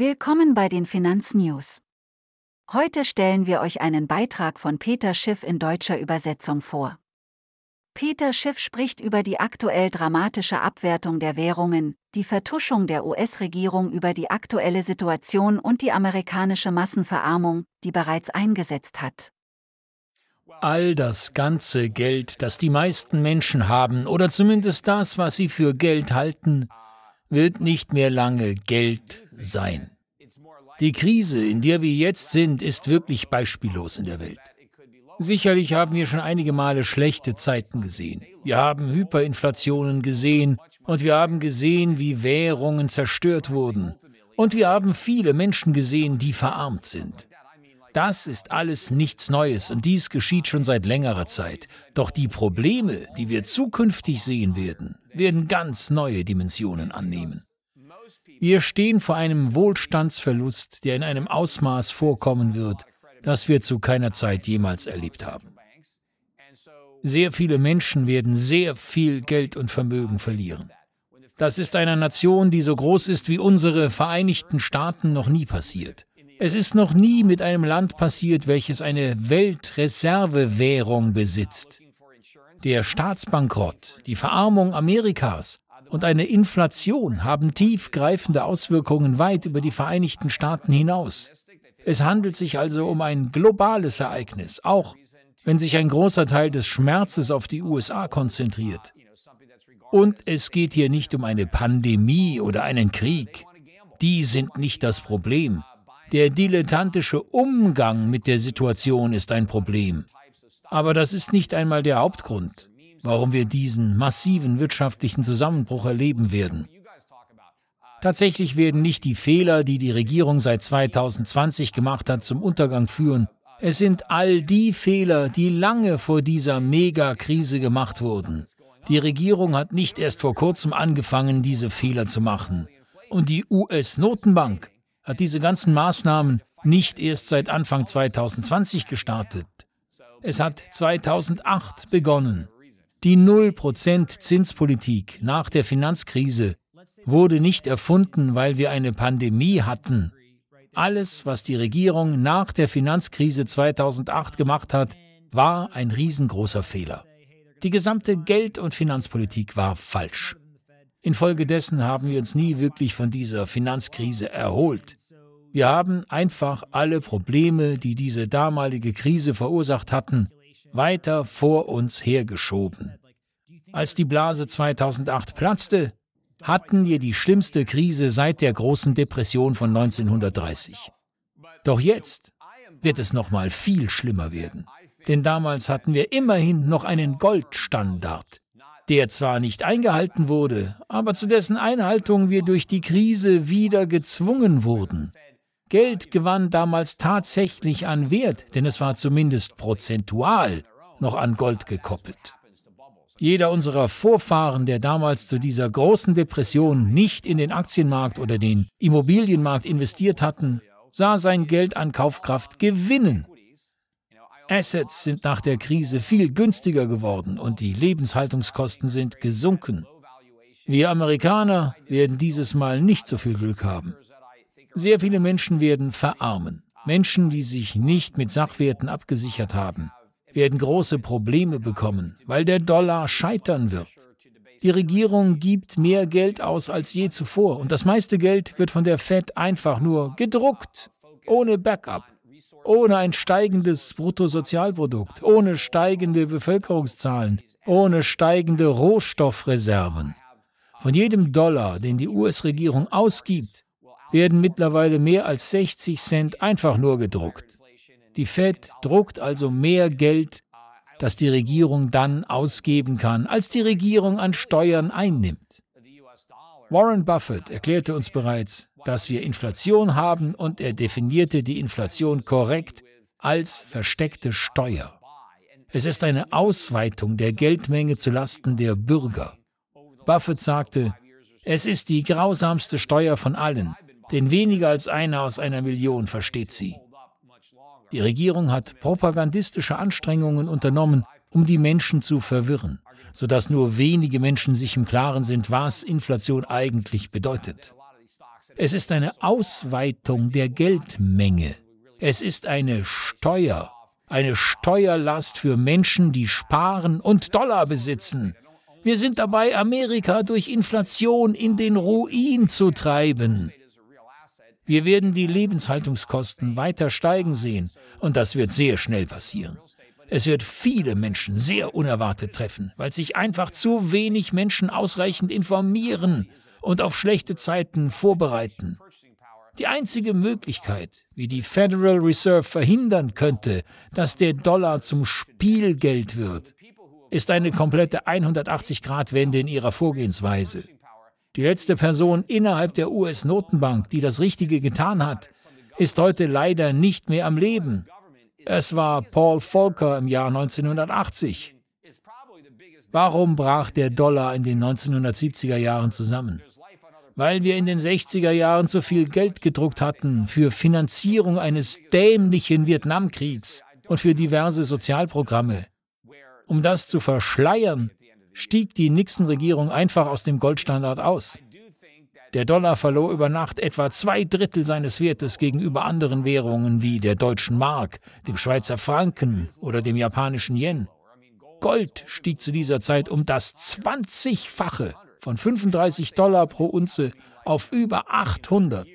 Willkommen bei den Finanznews. Heute stellen wir euch einen Beitrag von Peter Schiff in deutscher Übersetzung vor. Peter Schiff spricht über die aktuell dramatische Abwertung der Währungen, die Vertuschung der US-Regierung über die aktuelle Situation und die amerikanische Massenverarmung, die bereits eingesetzt hat. All das ganze Geld, das die meisten Menschen haben, oder zumindest das, was sie für Geld halten, wird nicht mehr lange Geld sein. Die Krise, in der wir jetzt sind, ist wirklich beispiellos in der Welt. Sicherlich haben wir schon einige Male schlechte Zeiten gesehen. Wir haben Hyperinflationen gesehen und wir haben gesehen, wie Währungen zerstört wurden. Und wir haben viele Menschen gesehen, die verarmt sind. Das ist alles nichts Neues und dies geschieht schon seit längerer Zeit. Doch die Probleme, die wir zukünftig sehen werden, werden ganz neue Dimensionen annehmen. Wir stehen vor einem Wohlstandsverlust, der in einem Ausmaß vorkommen wird, das wir zu keiner Zeit jemals erlebt haben. Sehr viele Menschen werden sehr viel Geld und Vermögen verlieren. Das ist einer Nation, die so groß ist wie unsere Vereinigten Staaten, noch nie passiert. Es ist noch nie mit einem Land passiert, welches eine Weltreservewährung besitzt. Der Staatsbankrott, die Verarmung Amerikas und eine Inflation haben tiefgreifende Auswirkungen weit über die Vereinigten Staaten hinaus. Es handelt sich also um ein globales Ereignis, auch wenn sich ein großer Teil des Schmerzes auf die USA konzentriert. Und es geht hier nicht um eine Pandemie oder einen Krieg. Die sind nicht das Problem. Der dilettantische Umgang mit der Situation ist ein Problem. Aber das ist nicht einmal der Hauptgrund, warum wir diesen massiven wirtschaftlichen Zusammenbruch erleben werden. Tatsächlich werden nicht die Fehler, die die Regierung seit 2020 gemacht hat, zum Untergang führen. Es sind all die Fehler, die lange vor dieser Megakrise gemacht wurden. Die Regierung hat nicht erst vor kurzem angefangen, diese Fehler zu machen. Und die US-Notenbank hat diese ganzen Maßnahmen nicht erst seit Anfang 2020 gestartet. Es hat 2008 begonnen. Die 0% Zinspolitik nach der Finanzkrise wurde nicht erfunden, weil wir eine Pandemie hatten. Alles, was die Regierung nach der Finanzkrise 2008 gemacht hat, war ein riesengroßer Fehler. Die gesamte Geld- und Finanzpolitik war falsch. Infolgedessen haben wir uns nie wirklich von dieser Finanzkrise erholt. Wir haben einfach alle Probleme, die diese damalige Krise verursacht hatten, weiter vor uns hergeschoben. Als die Blase 2008 platzte, hatten wir die schlimmste Krise seit der großen Depression von 1930. Doch jetzt wird es noch mal viel schlimmer werden, denn damals hatten wir immerhin noch einen Goldstandard, der zwar nicht eingehalten wurde, aber zu dessen Einhaltung wir durch die Krise wieder gezwungen wurden. Geld gewann damals tatsächlich an Wert, denn es war zumindest prozentual noch an Gold gekoppelt. Jeder unserer Vorfahren, der damals zu dieser großen Depression nicht in den Aktienmarkt oder den Immobilienmarkt investiert hatten, sah sein Geld an Kaufkraft gewinnen. Assets sind nach der Krise viel günstiger geworden und die Lebenshaltungskosten sind gesunken. Wir Amerikaner werden dieses Mal nicht so viel Glück haben. Sehr viele Menschen werden verarmen. Menschen, die sich nicht mit Sachwerten abgesichert haben werden große Probleme bekommen, weil der Dollar scheitern wird. Die Regierung gibt mehr Geld aus als je zuvor und das meiste Geld wird von der Fed einfach nur gedruckt, ohne Backup, ohne ein steigendes Bruttosozialprodukt, ohne steigende Bevölkerungszahlen, ohne steigende Rohstoffreserven. Von jedem Dollar, den die US-Regierung ausgibt, werden mittlerweile mehr als 60 Cent einfach nur gedruckt. Die Fed druckt also mehr Geld, das die Regierung dann ausgeben kann, als die Regierung an Steuern einnimmt. Warren Buffett erklärte uns bereits, dass wir Inflation haben und er definierte die Inflation korrekt als versteckte Steuer. Es ist eine Ausweitung der Geldmenge zu Lasten der Bürger. Buffett sagte, es ist die grausamste Steuer von allen, denn weniger als einer aus einer Million versteht sie. Die Regierung hat propagandistische Anstrengungen unternommen, um die Menschen zu verwirren, sodass nur wenige Menschen sich im Klaren sind, was Inflation eigentlich bedeutet. Es ist eine Ausweitung der Geldmenge. Es ist eine Steuer, eine Steuerlast für Menschen, die sparen und Dollar besitzen. Wir sind dabei, Amerika durch Inflation in den Ruin zu treiben. Wir werden die Lebenshaltungskosten weiter steigen sehen, und das wird sehr schnell passieren. Es wird viele Menschen sehr unerwartet treffen, weil sich einfach zu wenig Menschen ausreichend informieren und auf schlechte Zeiten vorbereiten. Die einzige Möglichkeit, wie die Federal Reserve verhindern könnte, dass der Dollar zum Spielgeld wird, ist eine komplette 180-Grad-Wende in ihrer Vorgehensweise. Die letzte Person innerhalb der US-Notenbank, die das Richtige getan hat, ist heute leider nicht mehr am Leben. Es war Paul Volcker im Jahr 1980. Warum brach der Dollar in den 1970er Jahren zusammen? weil wir in den 60er Jahren zu viel Geld gedruckt hatten für Finanzierung eines dämlichen Vietnamkriegs und für diverse Sozialprogramme. Um das zu verschleiern, stieg die Nixon-Regierung einfach aus dem Goldstandard aus. Der Dollar verlor über Nacht etwa zwei Drittel seines Wertes gegenüber anderen Währungen wie der deutschen Mark, dem Schweizer Franken oder dem japanischen Yen. Gold stieg zu dieser Zeit um das 20-fache von 35 Dollar pro Unze auf über 800.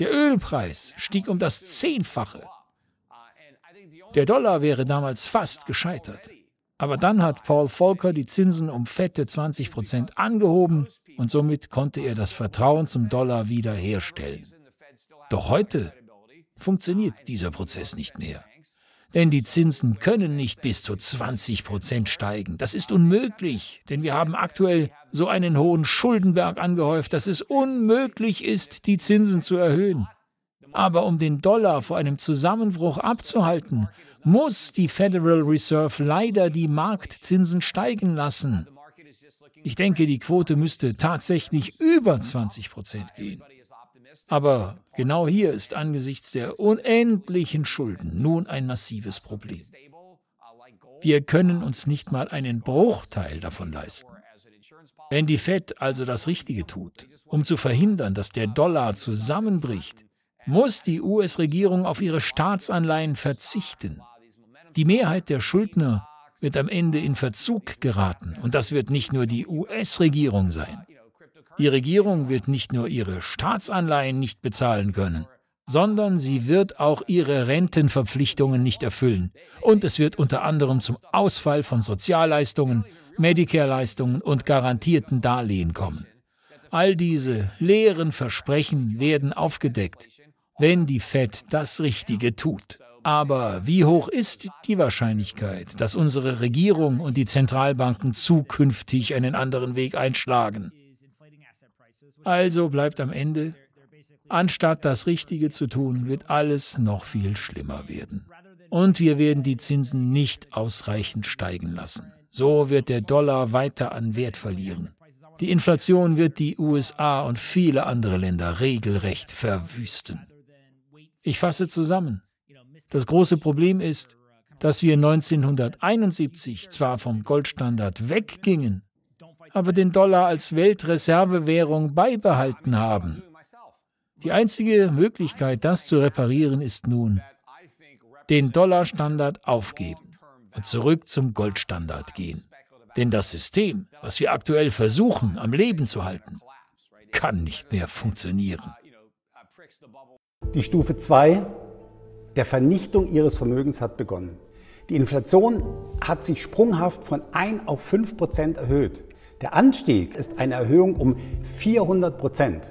Der Ölpreis stieg um das Zehnfache. Der Dollar wäre damals fast gescheitert. Aber dann hat Paul Volcker die Zinsen um fette 20 Prozent angehoben und somit konnte er das Vertrauen zum Dollar wiederherstellen. Doch heute funktioniert dieser Prozess nicht mehr. Denn die Zinsen können nicht bis zu 20 Prozent steigen. Das ist unmöglich, denn wir haben aktuell so einen hohen Schuldenberg angehäuft, dass es unmöglich ist, die Zinsen zu erhöhen. Aber um den Dollar vor einem Zusammenbruch abzuhalten, muss die Federal Reserve leider die Marktzinsen steigen lassen. Ich denke, die Quote müsste tatsächlich über 20 Prozent gehen. Aber genau hier ist angesichts der unendlichen Schulden nun ein massives Problem. Wir können uns nicht mal einen Bruchteil davon leisten. Wenn die Fed also das Richtige tut, um zu verhindern, dass der Dollar zusammenbricht, muss die US-Regierung auf ihre Staatsanleihen verzichten. Die Mehrheit der Schuldner wird am Ende in Verzug geraten, und das wird nicht nur die US-Regierung sein. Die Regierung wird nicht nur ihre Staatsanleihen nicht bezahlen können, sondern sie wird auch ihre Rentenverpflichtungen nicht erfüllen. Und es wird unter anderem zum Ausfall von Sozialleistungen, Medicare-Leistungen und garantierten Darlehen kommen. All diese leeren Versprechen werden aufgedeckt, wenn die Fed das Richtige tut. Aber wie hoch ist die Wahrscheinlichkeit, dass unsere Regierung und die Zentralbanken zukünftig einen anderen Weg einschlagen? Also bleibt am Ende, anstatt das Richtige zu tun, wird alles noch viel schlimmer werden. Und wir werden die Zinsen nicht ausreichend steigen lassen. So wird der Dollar weiter an Wert verlieren. Die Inflation wird die USA und viele andere Länder regelrecht verwüsten. Ich fasse zusammen. Das große Problem ist, dass wir 1971 zwar vom Goldstandard weggingen, aber den Dollar als Weltreservewährung beibehalten haben. Die einzige Möglichkeit, das zu reparieren, ist nun, den Dollarstandard aufgeben und zurück zum Goldstandard gehen. Denn das System, was wir aktuell versuchen am Leben zu halten, kann nicht mehr funktionieren. Die Stufe 2 der Vernichtung ihres Vermögens hat begonnen. Die Inflation hat sich sprunghaft von 1 auf 5 Prozent erhöht. Der Anstieg ist eine Erhöhung um 400 Prozent.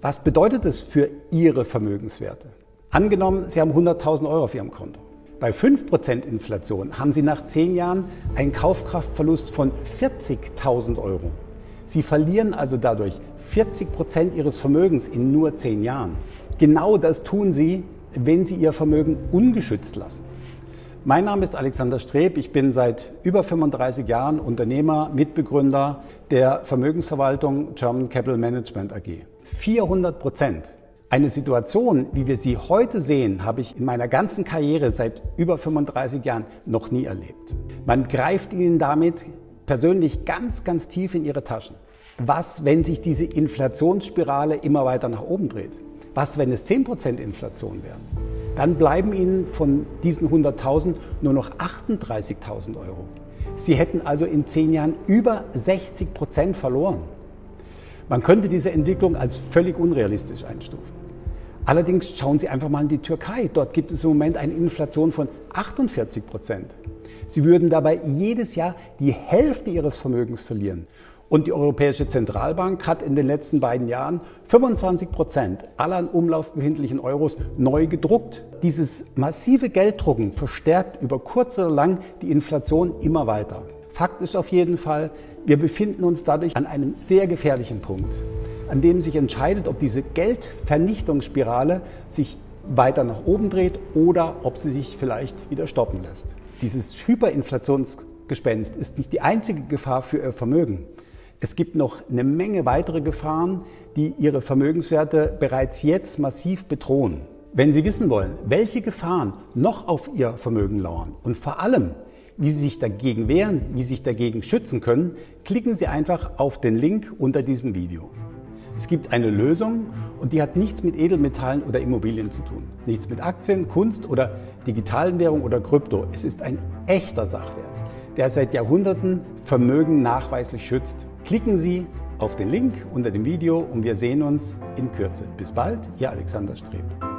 Was bedeutet es für Ihre Vermögenswerte? Angenommen, Sie haben 100.000 Euro auf Ihrem Konto. Bei 5% Inflation haben Sie nach 10 Jahren einen Kaufkraftverlust von 40.000 Euro. Sie verlieren also dadurch 40% Ihres Vermögens in nur 10 Jahren. Genau das tun Sie, wenn Sie Ihr Vermögen ungeschützt lassen. Mein Name ist Alexander Streb. Ich bin seit über 35 Jahren Unternehmer, Mitbegründer der Vermögensverwaltung German Capital Management AG. 400 Prozent. Eine Situation, wie wir sie heute sehen, habe ich in meiner ganzen Karriere seit über 35 Jahren noch nie erlebt. Man greift ihnen damit persönlich ganz, ganz tief in ihre Taschen. was, wenn sich diese Inflationsspirale immer weiter nach oben dreht? Was, wenn es 10% Inflation wären? Dann bleiben Ihnen von diesen 100.000 nur noch 38.000 Euro. Sie hätten also in zehn Jahren über 60 Prozent verloren. Man könnte diese Entwicklung als völlig unrealistisch einstufen. Allerdings schauen Sie einfach mal in die Türkei. Dort gibt es im Moment eine Inflation von 48 Prozent. Sie würden dabei jedes Jahr die Hälfte ihres Vermögens verlieren. Und die Europäische Zentralbank hat in den letzten beiden Jahren 25 Prozent aller in Umlauf befindlichen Euros neu gedruckt. Dieses massive Gelddrucken verstärkt über kurz oder lang die Inflation immer weiter. Fakt ist auf jeden Fall, wir befinden uns dadurch an einem sehr gefährlichen Punkt, an dem sich entscheidet, ob diese Geldvernichtungsspirale sich weiter nach oben dreht oder ob sie sich vielleicht wieder stoppen lässt. Dieses Hyperinflationsgespenst ist nicht die einzige Gefahr für Ihr Vermögen. Es gibt noch eine Menge weitere Gefahren, die Ihre Vermögenswerte bereits jetzt massiv bedrohen. Wenn Sie wissen wollen, welche Gefahren noch auf Ihr Vermögen lauern und vor allem, wie Sie sich dagegen wehren, wie Sie sich dagegen schützen können, klicken Sie einfach auf den Link unter diesem Video. Es gibt eine Lösung und die hat nichts mit Edelmetallen oder Immobilien zu tun. Nichts mit Aktien, Kunst oder digitalen Währungen oder Krypto. Es ist ein echter Sachwert, der seit Jahrhunderten Vermögen nachweislich schützt Klicken Sie auf den Link unter dem Video und wir sehen uns in Kürze. Bis bald, Ihr Alexander Streb.